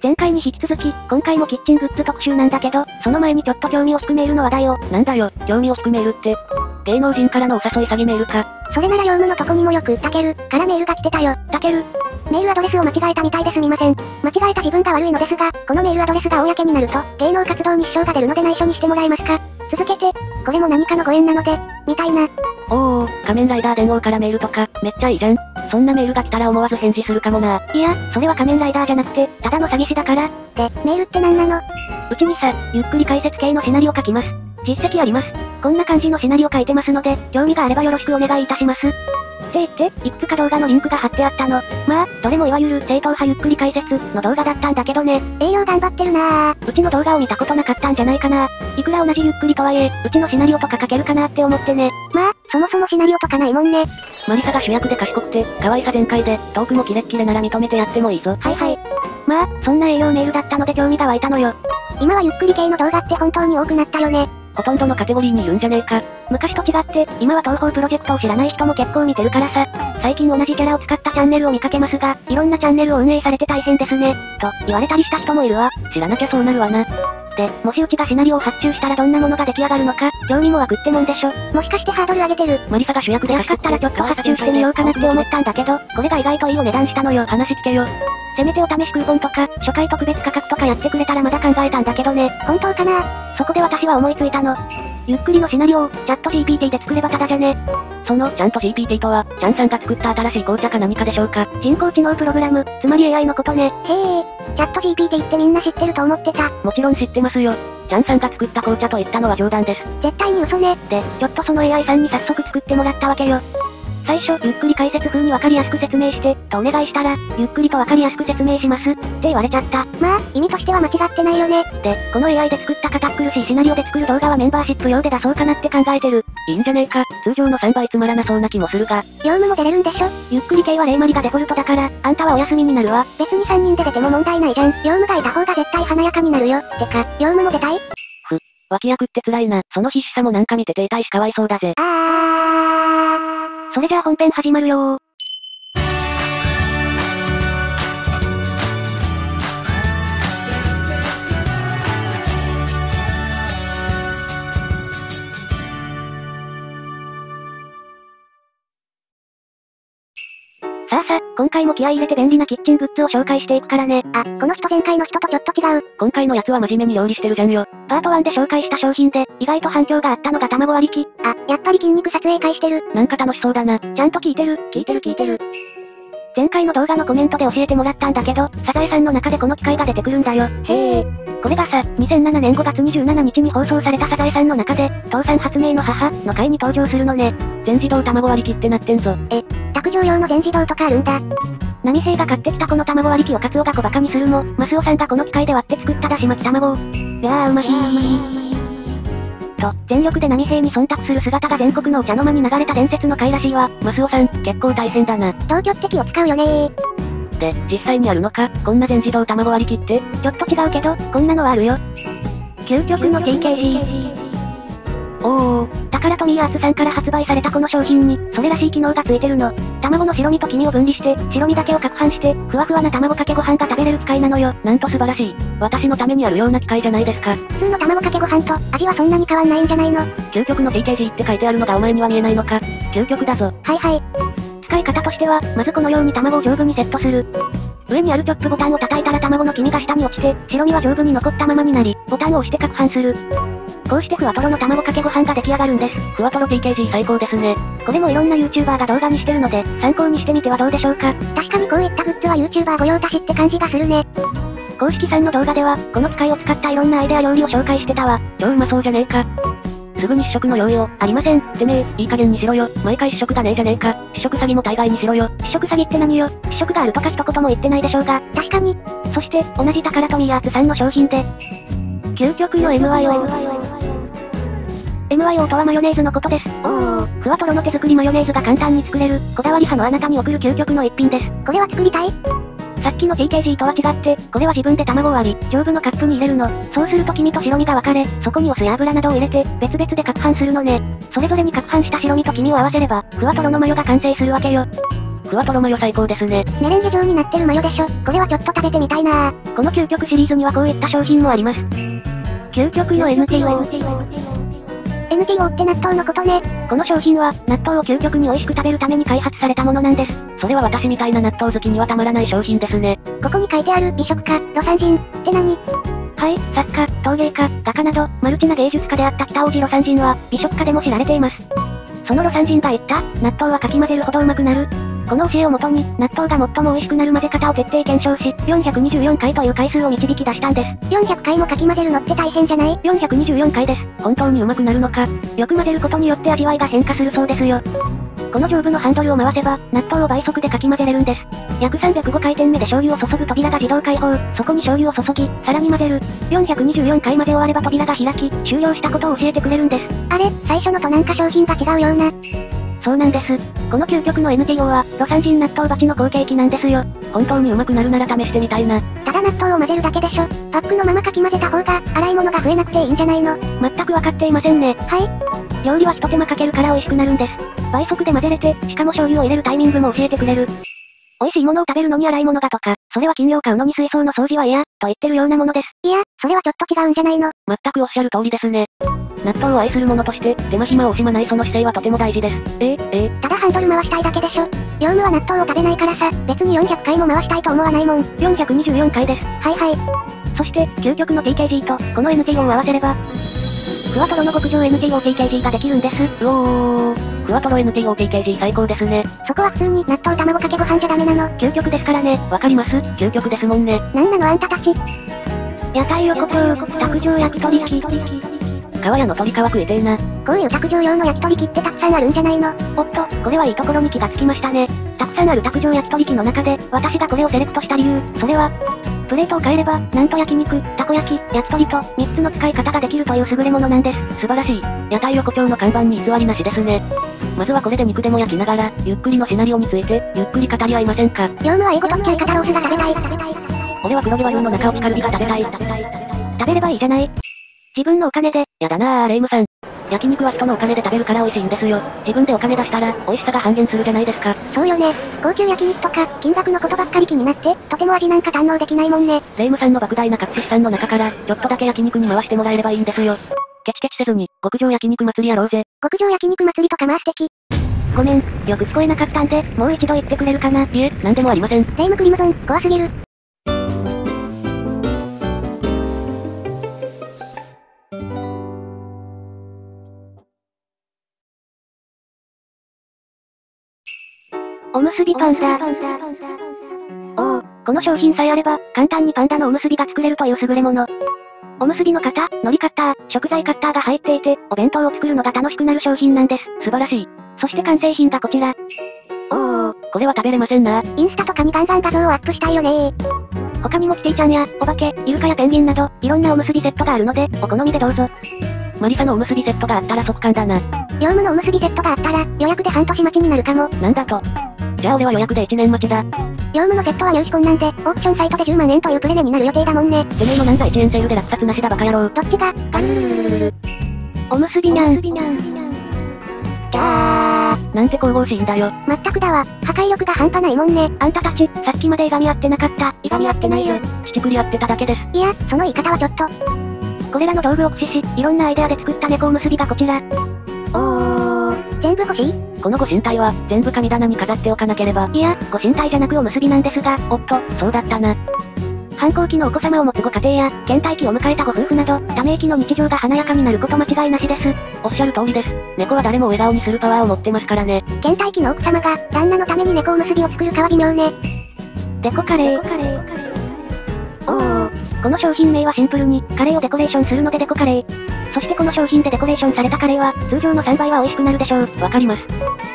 前回に引き続き、今回もキッチングッズ特集なんだけど、その前にちょっと興味を引くメールの話題を。なんだよ、興味を引くメールって。芸能人からのお誘い詐欺メールか。それなら業務のとこにもよく、たける、からメールが来てたよ。たける。メールアドレスを間違えたみたいですみません。間違えた自分が悪いのですが、このメールアドレスが公になると、芸能活動に支障が出るので内緒にしてもらえますか？続けて、これも何かのご縁なので、みたいな。おー、仮面ライダー電王からメールとか、めっちゃいいじゃん。そんなメールが来たら思わず返事するかもな。いや、それは仮面ライダーじゃなくて、ただの詐欺師だから。で、メールって何なの？うちにさ、ゆっくり解説系のシナリオ書きます。実績あります。こんな感じのシナリオ書いてますので、興味があればよろしくお願いいたします。って言って、いくつか動画のリンクが貼ってあったの。まあ、どれもいわゆる正統派ゆっくり解説の動画だったんだけどね。栄養頑張ってるなぁ。うちの動画を見たことなかったんじゃないかないくら同じゆっくりとはいえ、うちのシナリオとか書けるかなって思ってね。まあ、そもそもシナリオとかないもんね。マリサが主役で賢くて、可愛さ全開で、トークもキレッキレなら認めてやってもいいぞ。はいはい。まあ、そんな栄養メールだったので興味が湧いたのよ。今はゆっくり系の動画って本当に多くなったよね。ほとんどのカテゴリーにいるんじゃねえか。昔と違って、今は東方プロジェクトを知らない人も結構見てるからさ。最近同じキャラを使ったチャンネルを見かけますが、いろんなチャンネルを運営されて大変ですね。と、言われたりした人もいるわ。知らなきゃそうなるわな。で、もしうちがシナリオを発注したらどんなものが出来上がるのか、興味も湧くってもんでしょ。もしかしてハードル上げてる。マリサが主役で安かったらちょっと発注してみようかなって思ったんだけど、これが意外といいお値段したのよ。話聞けよ。せめてお試しクーポンとか、初回特別価格とかやってくれたらまだ考えたんだけどね。本当かなそこで私は思いついたの。ゆっくりのシナリオを、チャット GPT で作ればただじゃね。その、ちゃんと GPT とは、ちゃんさんが作った新しい紅茶か何かでしょうか？人工知能プログラム、つまり AI のことね。へえ、チャット GPT ってみんな知ってると思ってた。もちろん知ってますよ。ちゃんさんが作った紅茶と言ったのは冗談です。絶対に嘘ね。で、ちょっとその AI さんに早速作ってもらったわけよ。最初、ゆっくり解説風にわかりやすく説明して、とお願いしたら、ゆっくりとわかりやすく説明します、って言われちゃった。まあ、意味としては間違ってないよね。で、この AI で作った堅苦しいシナリオで作る動画はメンバーシップ用で出そうかなって考えてる。いいんじゃねえか、通常の3倍つまらなそうな気もするが。業務も出れるんでしょ？ゆっくり系はレイマリがデフォルトだから、あんたはお休みになるわ。別に3人で出ても問題ないじゃん。業務がいた方が絶対華やかになるよ。てか、業務も出たい？ふ、脇役って辛いな。その必死さもなんか見てて痛いしかわいそうだぜ。あー。それじゃあ本編始まるよー。さ今回も気合い入れて便利なキッチングッズを紹介していくからね。あ、この人前回の人とちょっと違う。今回のやつは真面目に料理してるじゃんよ。パート1で紹介した商品で、意外と反響があったのが卵割り機。あ、やっぱり筋肉撮影会してる。なんか楽しそうだな。ちゃんと聞いてる。聞いてる聞いてる。前回の動画のコメントで教えてもらったんだけど、サザエさんの中でこの機械が出てくるんだよ。へえ。これがさ、2007年5月27日に放送されたサザエさんの中で、父さん発明の母の回に登場するのね。全自動卵割り機ってなってんぞ。え、卓上用の全自動とかあるんだ。波平が買ってきたこの卵割り機をカツオが小馬鹿にするも、マスオさんがこの機械で割って作っただし巻き卵を。いやーうまひー。と、全力で波平に忖度する姿が全国のお茶の間に流れた伝説の回らしいわ。マスオさん、結構大変だな。同居って気を使うよねー。で、実際にあるのか？こんな全自動卵割り機って？ちょっと違うけど、こんなのはあるよ。究極の TKG。おー、タカラトミーアーツさんから発売されたこの商品に、それらしい機能がついてるの。卵の白身と黄身を分離して、白身だけを攪拌して、ふわふわな卵かけご飯が食べれる機械なのよ。なんと素晴らしい。私のためにあるような機械じゃないですか。普通の卵かけご飯と、味はそんなに変わんないんじゃないの？究極の TKG って書いてあるのがお前には見えないのか究極だぞ。はいはい。使い方としては、まずこのように卵を上部にセットする。上にあるチョップボタンを叩いたら卵の黄身が下に落ちて、白身は上部に残ったままになり、ボタンを押して攪拌する。こうしてふわとろの卵かけご飯が出来上がるんです。ふわとろ TKG 最高ですね。これもいろんな YouTuber が動画にしてるので、参考にしてみてはどうでしょうか。確かにこういったグッズは YouTuber 御用達って感じがするね。公式さんの動画では、この機械を使ったいろんなアイデア料理を紹介してたわ。超うまそうじゃねえか。すぐに試食の用意を。ありません。てめえ、いい加減にしろよ。毎回試食がねえじゃねえか。試食詐欺も大概にしろよ。試食詐欺って何よ。試食があるとか一言も言ってないでしょうが。確かに。そして、同じタカラトミーアーツさんの商品で、究極の MYO。MYO とはマヨネーズのことです。おー。ふわとろの手作りマヨネーズが簡単に作れる、こだわり派のあなたに送る究極の一品です。これは作りたい？さっきの TKG とは違って、これは自分で卵を割り、上部のカップに入れるの。そうすると黄身と白身が分かれ、そこにお酢や油などを入れて、別々で攪拌するのね。それぞれに攪拌した白身と黄身を合わせれば、ふわとろのマヨが完成するわけよ。ふわとろマヨ最高ですね。メレンゲ状になってるマヨでしょ。これはちょっと食べてみたいなこの究極シリーズにはこういった商品もあります。究極の NTO。NTO って納豆のことね。この商品は、納豆を究極に美味しく食べるために開発されたものなんです。それは私みたいな納豆好きにはたまらない商品ですね。ここに書いてある美食家、ロサン人って何？はい、作家、陶芸家、画家など、マルチな芸術家であった北大路ロサン人は、美食家でも知られています。そのロサン人が言った、納豆はかき混ぜるほどうまくなる、この教えをもとに、納豆が最も美味しくなる混ぜ方を徹底検証し、424回という回数を導き出したんです。400回もかき混ぜるのって大変じゃない ?424 回です。本当にうまくなるのか。よく混ぜることによって味わいが変化するそうですよ。この上部のハンドルを回せば、納豆を倍速でかき混ぜれるんです。約305回転目で醤油を注ぐ扉が自動開放、そこに醤油を注ぎ、さらに混ぜる。424回まで終われば扉が開き、終了したことを教えてくれるんです。あれ、最初のとなんか商品が違うような。そうなんです。この究極の NTO は、ロサン人納豆鉢の後継機なんですよ。本当にうまくなるなら試してみたいな。ただ納豆を混ぜるだけでしょ。パックのままかき混ぜた方が、洗い物が増えなくていいんじゃないの全くわかっていませんね。はい。料理は一手間かけるから美味しくなるんです。倍速で混ぜれて、しかも醤油を入れるタイミングも教えてくれる。美味しいものを食べるのに洗い物がとか、それは金曜買うのに水槽の掃除は嫌、と言ってるようなものです。いや、それはちょっと違うんじゃないの全くおっしゃる通りですね。納豆を愛する者として、手間暇を惜しまないその姿勢はとても大事です。えええただハンドル回したいだけでしょ。業務は納豆を食べないからさ、別に400回も回したいと思わないもん。424回です。はいはい。そして、究極の TKG と、この NTO を合わせれば、ふわとろの極上 NTO TKG ができるんです。うおー。ふわとろ NTO TKG 最高ですね。そこは普通に納豆卵かけご飯じゃダメなの。究極ですからね。わかります究極ですもんね。なんなのあんたたち。屋台横丁、卓上焼き鳥機。皮屋の鶏皮食えてえな。こういう卓上用の焼き鳥機ってたくさんあるんじゃないの？おっと、これはいいところに気がつきましたね。たくさんある卓上焼き鳥機の中で、私がこれをセレクトした理由、それは、プレートを変えれば、なんと焼肉、たこ焼き、焼き鳥と、3つの使い方ができるという優れものなんです。素晴らしい。屋台横丁の看板に偽りなしですね。まずはこれで肉でも焼きながら、ゆっくりのシナリオについて、ゆっくり語り合いませんか？業務は英語特急肩ロースが食べたい、食べたい。俺は黒毛和牛の中落ちカルビが食べたい、食べたい。食べればいいじゃない。自分のお金で、やだなぁレイムさん。焼肉は人のお金で食べるから美味しいんですよ。自分でお金出したら、美味しさが半減するじゃないですか。そうよね。高級焼肉とか、金額のことばっかり気になって、とても味なんか堪能できないもんね。レイムさんの莫大な隠し資産の中から、ちょっとだけ焼肉に回してもらえればいいんですよ。ケチケチせずに、極上焼肉祭りやろうぜ。極上焼肉祭りとかまあ素敵。ごめん、よく聞こえなかったんで、もう一度言ってくれるかな。いえ、なんでもありません。レイムクリムゾン、怖すぎる。おむすびパンダ。おお、この商品さえあれば、簡単にパンダのおむすびが作れるという優れもの。おむすびの型、海苔カッター、食材カッターが入っていて、お弁当を作るのが楽しくなる商品なんです。素晴らしい。そして完成品がこちら。おお、これは食べれませんな。インスタとかにガンガン画像をアップしたいよね他にもキティちゃんや、お化け、イルカやペンギンなど、いろんなおむすびセットがあるので、お好みでどうぞ。マリサのおむすびセットがあったら即完だな。業務のおむすびセットがあったら、予約で半年待ちになるかも。なんだと。じゃあ俺は予約で1年待ちだ。業務のセットは入手困難で、オークションサイトで10万円というプレネになる予定だもんね。てめえのなんざ1円セールで落札なしだバカ野郎。どっちが、ガおむすびにゃん。じゃー。なんて神々しいんだよ。まったくだわ。破壊力が半端ないもんね。あんたたち、さっきまでいがみ合ってなかった。いがみ合ってないよ。しちくり合ってただけです。いや、その言い方はちょっと。これらの道具を駆使し、いろんなアイデアで作った猫おむすびがこちら。おー、全部欲しい？このご神体は、全部神棚に飾っておかなければ。いや、ご神体じゃなくおむすびなんですが、おっと、そうだったな。反抗期のお子様を持つご家庭や、倦怠期を迎えたご夫婦など、ため息の日常が華やかになること間違いなしです。おっしゃる通りです。猫は誰も笑顔にするパワーを持ってますからね。倦怠期の奥様が、旦那のために猫おむすびを作るかは微妙ね。デコカレー。おー。この商品名はシンプルに、カレーをデコレーションするのでデコカレー。そしてこの商品でデコレーションされたカレーは、通常の3倍は美味しくなるでしょう。わかります。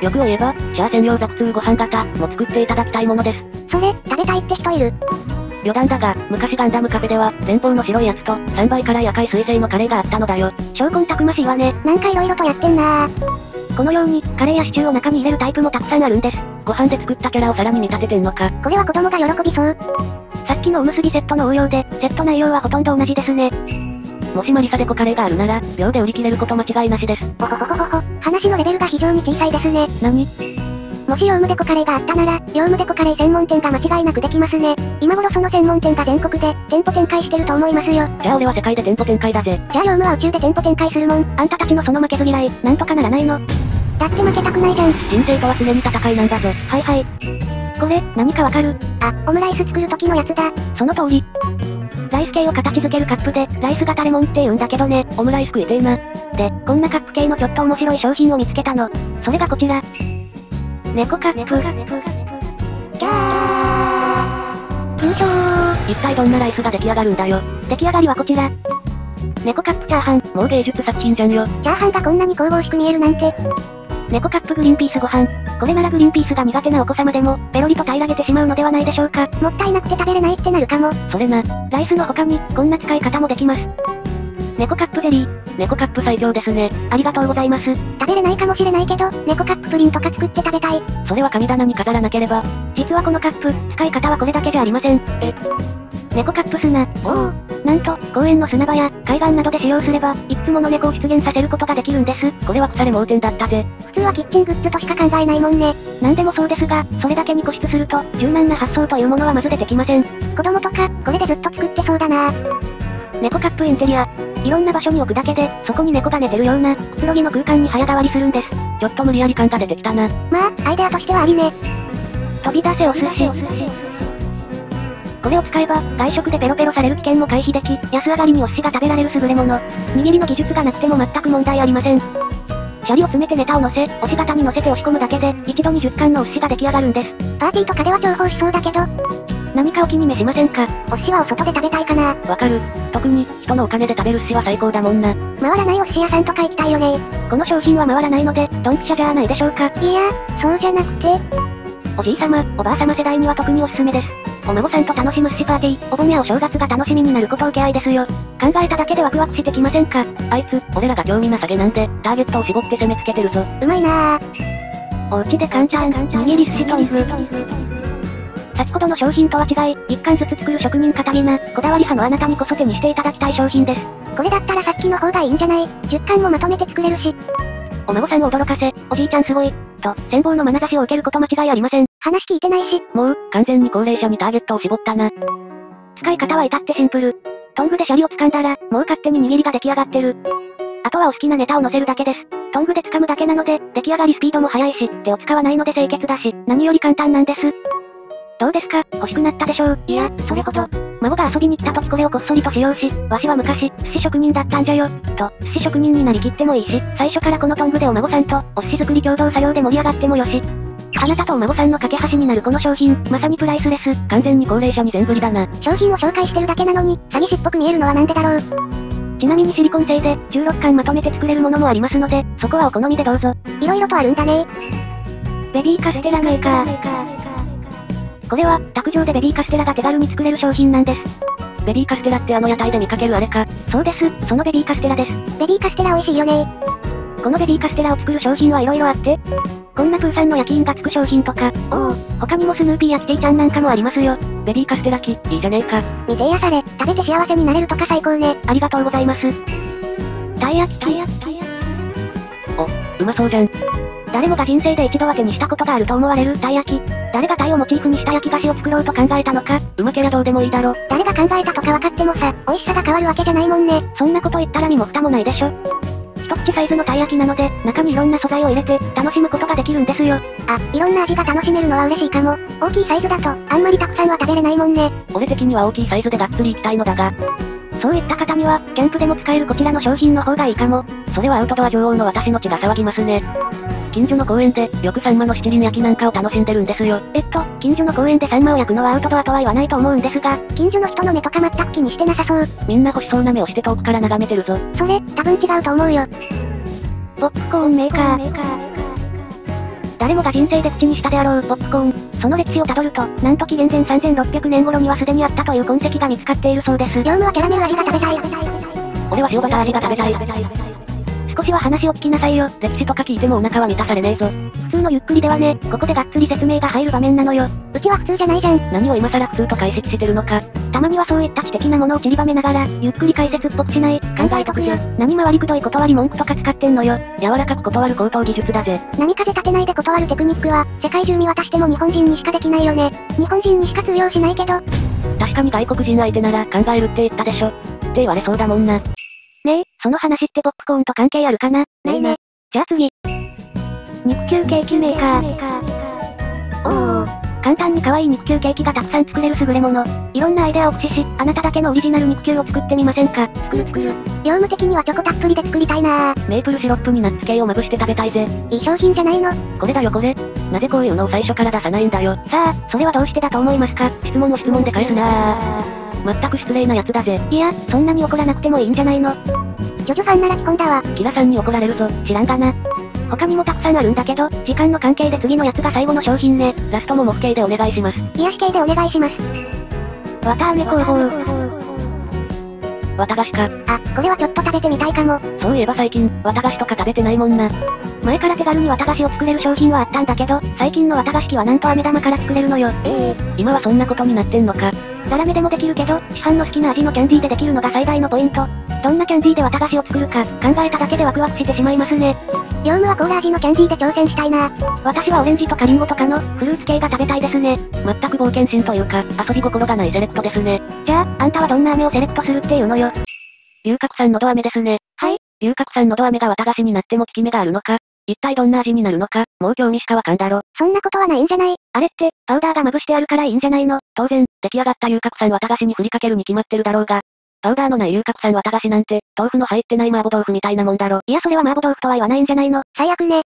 欲を言えば、シャア専用ザク通ご飯型も作っていただきたいものです。それ、食べたいって人いる余談だが、昔ガンダムカフェでは、前方の白いやつと、3倍から赤い水星のカレーがあったのだよ。証拠たくましいわね。なんか色々とやってんなこのように、カレーやシチューを中に入れるタイプもたくさんあるんです。ご飯で作ったキャラをさらに見立ててんのか。これは子供が喜びそう。さっきのおむすびセットの応用で、セット内容はほとんど同じですね。もしマリサデコカレーがあるなら、秒で売り切れること間違いなしです。ほほほほほほ、話のレベルが非常に小さいですね。何？もし業務デコカレーがあったなら、業務デコカレー専門店が間違いなくできますね。今頃その専門店が全国で、店舗展開してると思いますよ。じゃあ俺は世界で店舗展開だぜ。じゃあ業務は宇宙で店舗展開するもん。あんたたちのその負けず嫌い、なんとかならないのだって負けたくないじゃん。人生とは常に戦いなんだぞ。はいはい。これ、何かわかる？あ、オムライス作る時のやつだ。その通り。ライス系を形づけるカップで、ライス型レモンって言うんだけどね、オムライス食いてえな。で、こんなカップ系のちょっと面白い商品を見つけたの。それがこちら。猫カップ。じゃー。優勝一体どんなライスが出来上がるんだよ。出来上がりはこちら。猫カップチャーハン、もう芸術作品じゃんよ。チャーハンがこんなに神々しく見えるなんて。猫カップグリーンピースご飯。これならグリーンピースが苦手なお子様でも、ペロリと平らげてしまうのではないでしょうか。もったいなくて食べれないってなるかも。それな、ライスの他に、こんな使い方もできます。猫カップゼリー。猫カップ最強ですね。ありがとうございます。食べれないかもしれないけど、猫カッププリンとか作って食べたい。それは神棚に飾らなければ。実はこのカップ、使い方はこれだけじゃありません。え猫カップ砂。おお。なんと、公園の砂場や、海岸などで使用すれば、いくつもの猫を出現させることができるんです。これは腐れ盲点だったぜ。普通はキッチングッズとしか考えないもんね。なんでもそうですが、それだけに固執すると、柔軟な発想というものはまず出てきません。子供とか、これでずっと作ってそうだな猫カップインテリア。いろんな場所に置くだけで、そこに猫が寝てるような、くつろぎの空間に早変わりするんです。ちょっと無理やり感が出てきたな。まあ、アイデアとしてはありね。飛び出せお寿司。これを使えば、外食でペロペロされる危険も回避でき、安上がりにお寿司が食べられる優れもの。握りの技術がなくても全く問題ありません。シャリを詰めてネタを乗せ、押し型に乗せて押し込むだけで、一度に10貫のお寿司が出来上がるんです。パーティーとかでは重宝しそうだけど。何かお気に召しませんかお寿司はお外で食べたいかなわかる。特に、人のお金で食べる寿司は最高だもんな。回らないお寿司屋さんとか行きたいよねこの商品は回らないので、ドンピシャじゃないでしょうかいや、そうじゃなくて。おじいさま、おばあさま世代には特におすすめです。お孫さんと楽しむ寿司パーティー、お盆やお正月が楽しみになること受け合いですよ。考えただけでワクワクしてきませんか？あいつ、俺らが興味なさげなんで、ターゲットを絞って攻めつけてるぞ。うまいなぁ。お家でカンちゃん、握り寿司トリフ。先ほどの商品とは違い、一貫ずつ作る職人カタリナ、こだわり派のあなたにこそ手にしていただきたい商品です。これだったらさっきの方がいいんじゃない ?10 貫もまとめて作れるし。お孫さんを驚かせ、おじいちゃんすごい、と、戦望の眼差しを受けること間違いありません。話聞いてないし。もう、完全に高齢者にターゲットを絞ったな。使い方は至ってシンプル。トングでシャリを掴んだら、もう勝手に握りが出来上がってる。あとはお好きなネタを乗せるだけです。トングで掴むだけなので、出来上がりスピードも速いし、手を使わないので清潔だし、何より簡単なんです。どうですか？欲しくなったでしょう？いや、それほど。孫が遊びに来た時これをこっそりと使用し、わしは昔、寿司職人だったんじゃよ。と、寿司職人になりきってもいいし、最初からこのトングでお孫さんと、お寿司作り共同作業で盛り上がってもよし。あなたとお孫さんの架け橋になるこの商品、まさにプライスレス。完全に高齢者に全振りだな。商品を紹介してるだけなのに、詐欺師っぽく見えるのはなんでだろう？ちなみにシリコン製で、16巻まとめて作れるものもありますので、そこはお好みでどうぞ。色々とあるんだねベビーカステラメーカー。これは、卓上でベビーカステラが手軽に作れる商品なんです。ベビーカステラってあの屋台で見かけるあれか。そうです、そのベビーカステラです。ベビーカステラ美味しいよねこのベビーカステラを作る商品はいろいろあって、こんなプーさんの焼き印がつく商品とか、おお、他にもスヌーピーやキティちゃんなんかもありますよ。ベビーカステラ機、いいじゃねえか。見てやされ、食べて幸せになれるとか最高ね。ありがとうございます。たい焼き、たい焼き、たい焼き。お、うまそうじゃん。誰もが人生で一度は手にしたことがあると思われるたい焼き。誰がタイをモチーフにした焼き菓子を作ろうと考えたのかうまけりゃどうでもいいだろ。誰が考えたとか分かってもさ、美味しさが変わるわけじゃないもんね。そんなこと言ったら身も蓋もないでしょ。一口サイズのたい焼きなので、中にいろんな素材を入れて、楽しむことができるんですよ。あ、いろんな味が楽しめるのは嬉しいかも。大きいサイズだと、あんまりたくさんは食べれないもんね。俺的には大きいサイズでがっつりいきたいのだが。そういった方には、キャンプでも使えるこちらの商品の方がいいかも。それはアウトドア女王の私の血が騒ぎますね。近所の公園で、よくサンマの七輪焼きなんかを楽しんでるんですよ。えっと、近所の公園でサンマを焼くのはアウトドアとは言わないと思うんですが、近所の人の目とか全く気にしてなさそう。みんな欲しそうな目をして遠くから眺めてるぞ。それ、多分違うと思うよ。ポップコーンメーカー。誰もが人生で口にしたであろうポップコーン。その歴史をたどると、なんと紀元前3600年頃にはすでにあったという痕跡が見つかっているそうです。業務はキャラメル味が食べたい。俺は塩バター味が食べたい。少しは話を聞きなさいよ。歴史とか聞いてもお腹は満たされねえぞ。普通のゆっくりではね、ここでがっつり説明が入る場面なのよ。うちは普通じゃないじゃん。何を今更普通と解析してるのか。たまにはそういった知的なものを散りばめながら、ゆっくり解説っぽくしない、考えとくよ。何回りくどい断り文句とか使ってんのよ。柔らかく断る高等技術だぜ。何風立てないで断るテクニックは、世界中見渡しても日本人にしかできないよね。日本人にしか通用しないけど。確かに外国人相手なら考えるって言ったでしょ。って言われそうだもんな。その話ってポップコーンと関係あるかな？ないね。じゃあ次。肉球ケーキメーカー。おー。簡単に可愛い肉球ケーキがたくさん作れる優れもの。いろんなアイデアを駆使し、あなただけのオリジナル肉球を作ってみませんか？作る作る。業務的にはチョコたっぷりで作りたいなメープルシロップにナッツ系をまぶして食べたいぜ。いい商品じゃないのこれだよこれ。なぜこういうのを最初から出さないんだよ。さあ、それはどうしてだと思いますか？質問を質問で返すな全く失礼なやつだぜ。いや、そんなに怒らなくてもいいんじゃないのジョジョファンなら既婚だわ。キラさんに怒られるぞ、知らんがな。他にもたくさんあるんだけど、時間の関係で次のやつが最後の商品ね。ラストもモフ系でお願いします。癒し系でお願いします。綿飴工房。綿菓子か。あ、これはちょっと食べてみたいかも。そういえば最近、綿菓子とか食べてないもんな。前から手軽に綿菓子を作れる商品はあったんだけど、最近の綿菓子機はなんと飴玉から作れるのよ。ええー、今はそんなことになってんのか。ザラメでもできるけど、市販の好きな味のキャンディーでできるのが最大のポイント。どんなキャンディーで綿菓子を作るか、考えただけでワクワクしてしまいますね。業務はコーラ味のキャンディーで挑戦したいな。私はオレンジとかリンゴとかの、フルーツ系が食べたいですね。全く冒険心というか、遊び心がないセレクトですね。じゃあ、あんたはどんな飴をセレクトするっていうのよ。龍角散のど飴ですね。はい龍角散のど飴が綿菓子になっても効き目があるのか一体どんな味になるのか、もう興味しかわかんだろ。そんなことはないんじゃないあれって、パウダーがまぶしてあるからいいんじゃないの当然、出来上がった龍角散綿菓子に振りかけるに決まってるだろうが、パウダーのない龍角散綿菓子なんて、豆腐の入ってない麻婆豆腐みたいなもんだろ。いやそれは麻婆豆腐とは言わないんじゃないの最悪ね。